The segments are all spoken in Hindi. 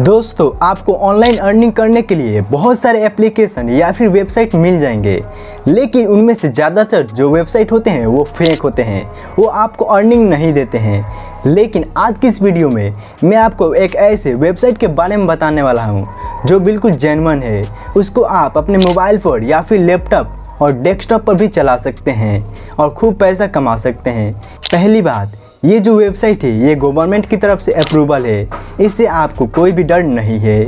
दोस्तों, आपको ऑनलाइन अर्निंग करने के लिए बहुत सारे एप्लीकेशन या फिर वेबसाइट मिल जाएँगे। लेकिन उनमें से ज़्यादातर जो वेबसाइट होते हैं, वो फेक होते हैं। वो आपको अर्निंग नहीं देते हैं। लेकिन आज की इस वीडियो में मैं आपको एक ऐसे वेबसाइट के बारे में बताने वाला हूँ, जो बिल्कुल जेनवन है। उसको आप अपने मोबाइल पर या फिर लैपटॉप और डेस्कटॉप पर भी चला सकते हैं और खूब पैसा कमा सकते हैं। पहली बात ये जो वेबसाइट है, ये गवर्नमेंट की तरफ़ से अप्रूवल है। इससे आपको कोई भी डर नहीं है।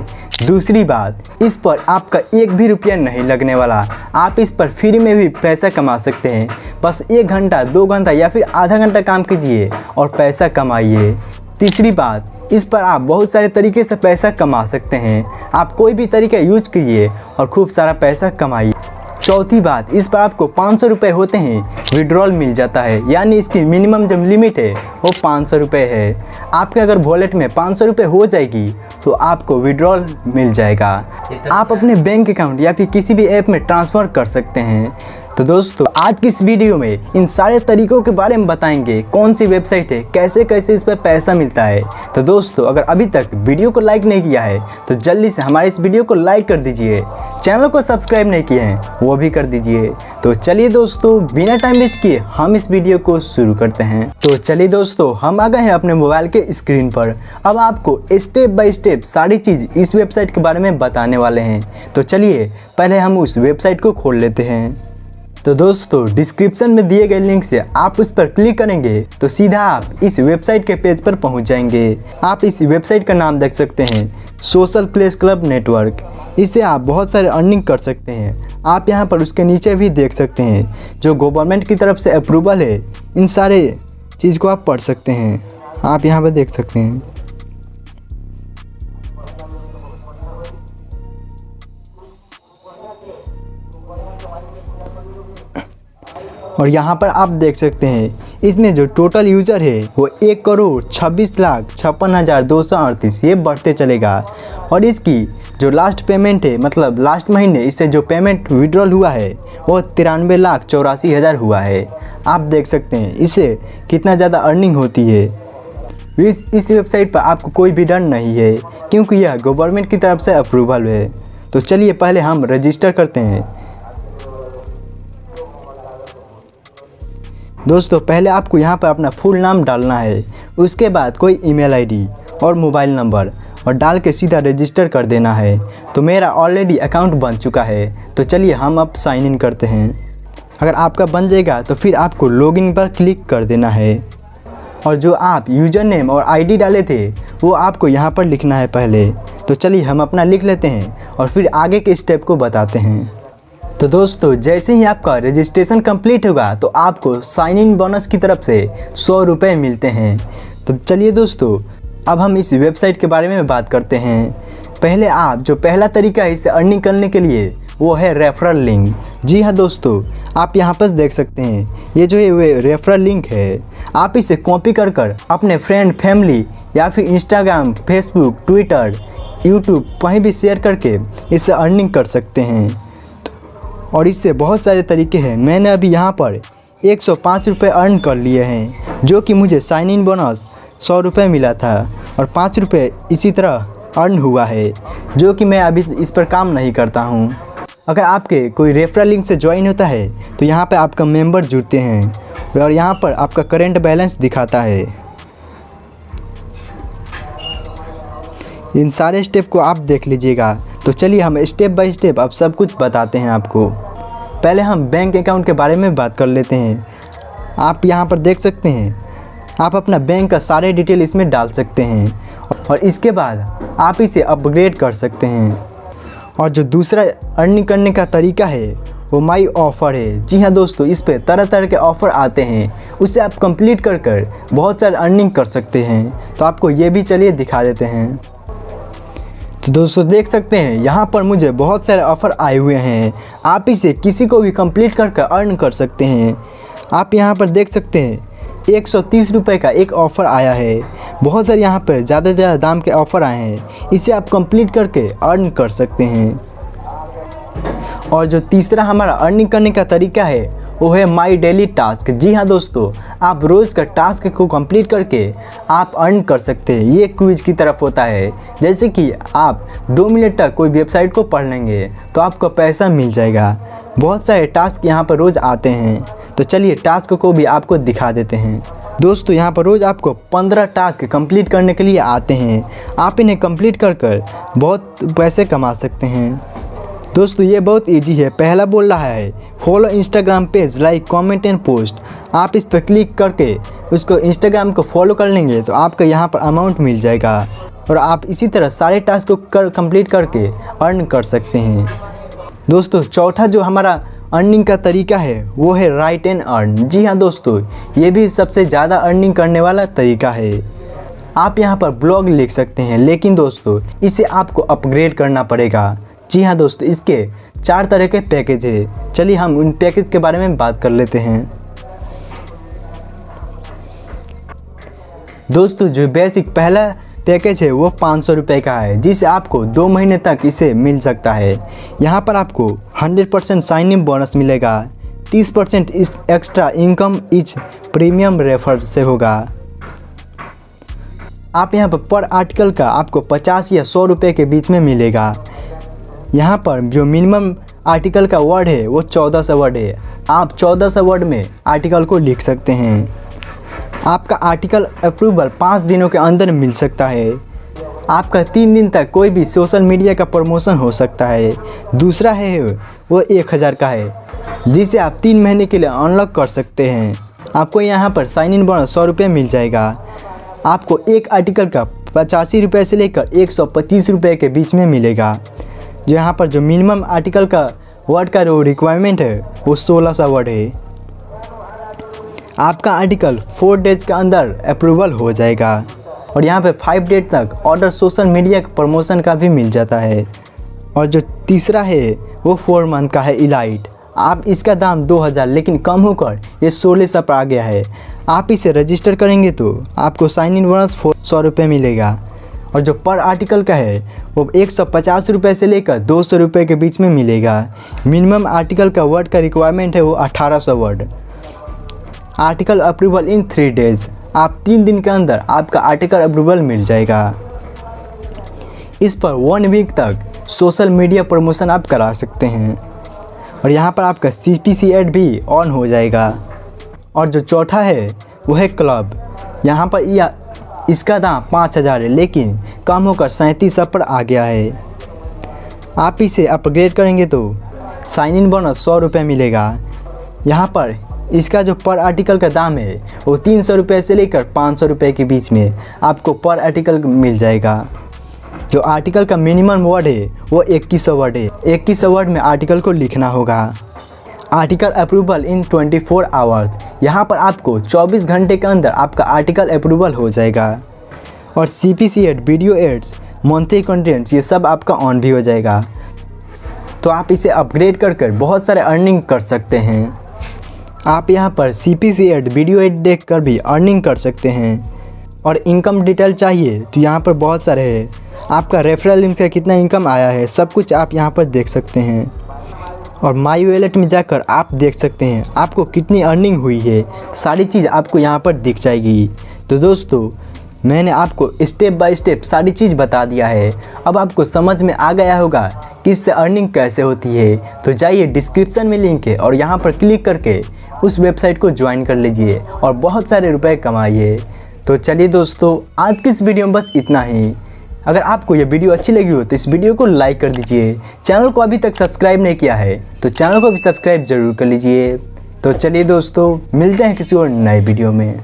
दूसरी बात, इस पर आपका एक भी रुपया नहीं लगने वाला। आप इस पर फ्री में भी पैसा कमा सकते हैं। बस एक घंटा, दो घंटा या फिर आधा घंटा काम कीजिए और पैसा कमाइए। तीसरी बात, इस पर आप बहुत सारे तरीके से पैसा कमा सकते हैं। आप कोई भी तरीका यूज़ कीजिए और खूब सारा पैसा कमाइए। चौथी बात इस पर आपको पाँच सौ रुपये होते हैं। विड्रॉल मिल जाता है। यानी इसकी मिनिमम जो लिमिट है वो पाँच सौ रुपये है। आपके अगर वॉलेट में पाँच सौ रुपये हो जाएगी तो आपको विड्रॉल मिल जाएगा। आप अपने बैंक अकाउंट या फिर किसी भी ऐप में ट्रांसफ़र कर सकते हैं। तो दोस्तों, आज की इस वीडियो में इन सारे तरीकों के बारे में बताएँगे, कौन सी वेबसाइट है, कैसे कैसे इस पर पैसा मिलता है। तो दोस्तों, अगर अभी तक वीडियो को लाइक नहीं किया है तो जल्दी से हमारे इस वीडियो को लाइक कर दीजिए। चैनल को सब्सक्राइब नहीं किए हैं, वो भी कर दीजिए। तो चलिए दोस्तों, बिना टाइम वेस्ट किए हम इस वीडियो को शुरू करते हैं। तो चलिए दोस्तों, हम आ गए हैं अपने मोबाइल के स्क्रीन पर। अब आपको स्टेप बाय स्टेप सारी चीज़ इस वेबसाइट के बारे में बताने वाले हैं। तो चलिए, पहले हम उस वेबसाइट को खोल लेते हैं। तो दोस्तों डिस्क्रिप्शन में दिए गए लिंक से आप उस पर क्लिक करेंगे तो सीधा आप इस वेबसाइट के पेज पर पहुँच जाएँगे। आप इस वेबसाइट का नाम देख सकते हैं सोशल प्लेस क्लब नेटवर्क इससे आप बहुत सारे अर्निंग कर सकते हैं। आप यहाँ पर उसके नीचे भी देख सकते हैं, जो गवर्नमेंट की तरफ़ से अप्रूवल है, इन सारे चीज़ को आप पढ़ सकते हैं। आप यहाँ पर देख सकते हैं। और यहाँ पर आप देख सकते हैं, इसमें जो टोटल यूज़र है, वो एक करोड़ छब्बीस लाख छप्पन हज़ार दो सौ अड़तीस, ये बढ़ते चलेगा। और इसकी जो लास्ट पेमेंट है मतलब लास्ट महीने इससे जो पेमेंट विड्रॉल हुआ है, वो तिरानवे लाख चौरासी हज़ार हुआ है। आप देख सकते हैं इससे कितना ज़्यादा अर्निंग होती है। इस इस वेबसाइट पर आपको कोई भी डर नहीं है, क्योंकि यह गवर्नमेंट की तरफ़ से अप्रूवल है। तो चलिए पहले हम रजिस्टर करते हैं। दोस्तों, पहले आपको यहाँ पर अपना फुल नाम डालना है। उसके बाद कोई ईमेल आईडी और मोबाइल नंबर और डाल के सीधा रजिस्टर कर देना है। तो मेरा ऑलरेडी अकाउंट बन चुका है। तो चलिए हम अब साइन इन करते हैं। अगर आपका बन जाएगा तो फिर आपको लॉगिन पर क्लिक कर देना है। और जो आप यूज़र नेम और आईडी डाले थे, वो आपको यहाँ पर लिखना है पहले। तो चलिए हम अपना लिख लेते हैं और फिर आगे के स्टेप को बताते हैं। तो दोस्तों, जैसे ही आपका रजिस्ट्रेशन कंप्लीट होगा तो आपको साइन इन बोनस की तरफ़ से सौ रुपये मिलते हैं। तो चलिए दोस्तों, अब हम इस वेबसाइट के बारे में बात करते हैं। पहले आप, जो पहला तरीका है इसे अर्निंग करने के लिए, वो है रेफरल लिंक जी हाँ दोस्तों, आप यहाँ पर देख सकते हैं, ये जो है, वो रेफरल लिंक है। आप इसे कॉपी कर कर अपने फ्रेंड फैमिली या फिर इंस्टाग्राम फेसबुक ट्विटर यूट्यूब कहीं भी शेयर करके इसे अर्निंग कर सकते हैं। और इससे बहुत सारे तरीके हैं। मैंने अभी यहाँ पर एक सौ अर्न कर लिए हैं, जो कि मुझे साइन इन बोनस सौ रुपये मिला था और पाँच रुपये इसी तरह अर्न हुआ है, जो कि मैं अभी इस पर काम नहीं करता हूँ। अगर आपके कोई रेफरल लिंक से ज्वाइन होता है तो यहाँ पर आपका मेंबर जुड़ते हैं और यहाँ पर आपका करेंट बैलेंस दिखाता है। इन सारे स्टेप को आप देख लीजिएगा। तो चलिए हम स्टेप बाय स्टेप अब सब कुछ बताते हैं आपको। पहले हम बैंक अकाउंट के बारे में बात कर लेते हैं। आप यहाँ पर देख सकते हैं। आप अपना बैंक का सारे डिटेल इसमें डाल सकते हैं। और इसके बाद आप इसे अपग्रेड कर सकते हैं। और जो दूसरा अर्निंग करने का तरीका है, वो माई ऑफ़र है। जी हाँ दोस्तों, इस पर तरह तरह के ऑफ़र आते हैं। उससे आप कंप्लीट कर कर बहुत सारे अर्निंग कर सकते हैं। तो आपको ये भी चलिए दिखा देते हैं। तो दोस्तों, देख सकते हैं, यहाँ पर मुझे बहुत सारे ऑफ़र आए हुए हैं। आप इसे किसी को भी कंप्लीट कर कर अर्न कर सकते हैं। आप यहाँ पर देख सकते हैं, एक सौ का एक ऑफ़र आया है। बहुत सारे यहाँ पर ज़्यादा से ज़्यादा दाम के ऑफ़र आए हैं। इसे आप कंप्लीट करके अर्न कर सकते हैं। और जो तीसरा हमारा अर्निंग करने का तरीका है, वो है माई डेली टास्क जी हाँ दोस्तों आप रोज़ का टास्क को कंप्लीट करके आप अर्न कर सकते हैं। ये क्विज की तरफ़ होता है। जैसे कि आप दो मिनट तक कोई वेबसाइट को पढ़ लेंगे तो आपको पैसा मिल जाएगा। बहुत सारे टास्क यहाँ पर रोज़ आते हैं। तो चलिए टास्क को भी आपको दिखा देते हैं। दोस्तों, यहाँ पर रोज़ आपको पंद्रह टास्क कंप्लीट करने के लिए आते हैं। आप इन्हें कंप्लीट कर कर बहुत पैसे कमा सकते हैं। दोस्तों, ये बहुत इजी है। पहला बोल रहा है follow Instagram page like comment and post आप इस पर क्लिक करके उसको इंस्टाग्राम को फॉलो कर लेंगे तो आपका यहाँ पर अमाउंट मिल जाएगा। और आप इसी तरह सारे टास्क को कर कंप्लीट करके अर्न कर सकते हैं। दोस्तों, चौथा जो हमारा अर्निंग का तरीका है, वो है राइट एंड अर्न जी हाँ दोस्तों, ये भी सबसे ज़्यादा अर्निंग करने वाला तरीका है। आप यहाँ पर ब्लॉग लिख सकते हैं, लेकिन दोस्तों, इसे आपको अपग्रेड करना पड़ेगा। जी हाँ दोस्तों, इसके चार तरह के पैकेज है। चलिए हम उन पैकेज के बारे में बात कर लेते हैं। दोस्तों, जो बेसिक पहला पैकेज है, वो पाँच सौ रुपये का है, जिसे आपको दो महीने तक इसे मिल सकता है। यहाँ पर आपको 100 परसेंट साइन इन बोनस मिलेगा 30 परसेंट इस extra income each premium refer से होगा। आप यहाँ पर पर आर्टिकल का आपको 50 या 100 रुपये के बीच में मिलेगा। यहाँ पर जो मिनिमम आर्टिकल का वर्ड है, वो 1400 वर्ड है। आप 1400 वर्ड में आर्टिकल को लिख सकते हैं। आपका आर्टिकल अप्रूवल पाँच दिनों के अंदर मिल सकता है। आपका तीन दिन तक कोई भी सोशल मीडिया का प्रमोशन हो सकता है। दूसरा है, वो एक हज़ार का है, जिसे आप तीन महीने के लिए अनलॉक कर सकते हैं। आपको यहाँ पर साइन इन बोनस सौ रुपये मिल जाएगा। आपको एक आर्टिकल का पचासी रुपये से लेकर एक सौ पच्चीस रुपये के बीच में मिलेगा। यहाँ पर जो मिनिमम आर्टिकल का वर्ड का जो रिक्वायरमेंट है, वो सोलह सौ वर्ड है। आपका आर्टिकल फोर डेज़ के अंदर अप्रूवल हो जाएगा। और यहाँ पे फाइव डेज़ तक ऑर्डर सोशल मीडिया के प्रमोशन का भी मिल जाता है। और जो तीसरा है, वो फोर मंथ का है इलाइट आप इसका दाम 2000 लेकिन कम होकर ये सोलह सौ पर आ गया है। आप इसे रजिस्टर करेंगे तो आपको साइन इन बोनस फोर सौ रुपये मिलेगा। और जो पर आर्टिकल का है, वो एक सौ पचास रुपये से लेकर दो सौ रुपये के बीच में मिलेगा। मिनिमम आर्टिकल का वर्ड का रिक्वायरमेंट है वो अठारह सौ word. Article approval in three days आप तीन दिन के अंदर आपका आर्टिकल अप्रूवल मिल जाएगा। इस पर वन वीक तक सोशल मीडिया प्रमोशन आप करा सकते हैं। और यहाँ पर आपका सी पी सी एड भी ऑन हो जाएगा। और जो चौथा है, वो है क्लब यहाँ पर इसका दाम पाँच हज़ार है, लेकिन कम होकर सैंतीस पर आ गया है। आप इसे अपग्रेड करेंगे तो साइन इन बोनस सौ रुपये मिलेगा। यहाँ पर इसका जो पर आर्टिकल का दाम है, वो तीन सौ रुपये से लेकर पाँच सौ रुपये के बीच में आपको पर आर्टिकल मिल जाएगा। जो आर्टिकल का मिनिमम वर्ड है, वो इक्कीस सौ वर्ड है। इक्कीस सौ वर्ड में आर्टिकल को लिखना होगा। Article approval in 24 four hours. यहाँ पर आपको 24 घंटे के अंदर आपका आर्टिकल अप्रूवल हो जाएगा। और C P C ad video ads monthly contents ये सब आपका ऑन भी हो जाएगा। तो आप इसे अपग्रेड कर कर बहुत सारे अर्निंग कर सकते हैं। आप यहाँ पर C P C ad video ad देख कर भी अर्निंग कर सकते हैं। और इनकम डिटेल चाहिए तो यहाँ पर बहुत सारे हैं। आपका रेफरल लिंक से कितना इनकम आया है, सब कुछ आप यहाँ पर देख सकते हैं। और माई वॉलेट में जाकर आप देख सकते हैं, आपको कितनी अर्निंग हुई है। सारी चीज़ आपको यहाँ पर दिख जाएगी। तो दोस्तों, मैंने आपको स्टेप बाय स्टेप सारी चीज़ बता दिया है। अब आपको समझ में आ गया होगा कि इससे अर्निंग कैसे होती है। तो जाइए डिस्क्रिप्शन में लिंक है और यहाँ पर क्लिक करके उस वेबसाइट को ज्वाइन कर लीजिए और बहुत सारे रुपए कमाइए। तो चलिए दोस्तों, आज की इस वीडियो में बस इतना ही। अगर आपको यह वीडियो अच्छी लगी हो तो इस वीडियो को लाइक कर दीजिए। चैनल को अभी तक सब्सक्राइब नहीं किया है तो चैनल को भी सब्सक्राइब ज़रूर कर लीजिए। तो चलिए दोस्तों, मिलते हैं किसी और नए वीडियो में।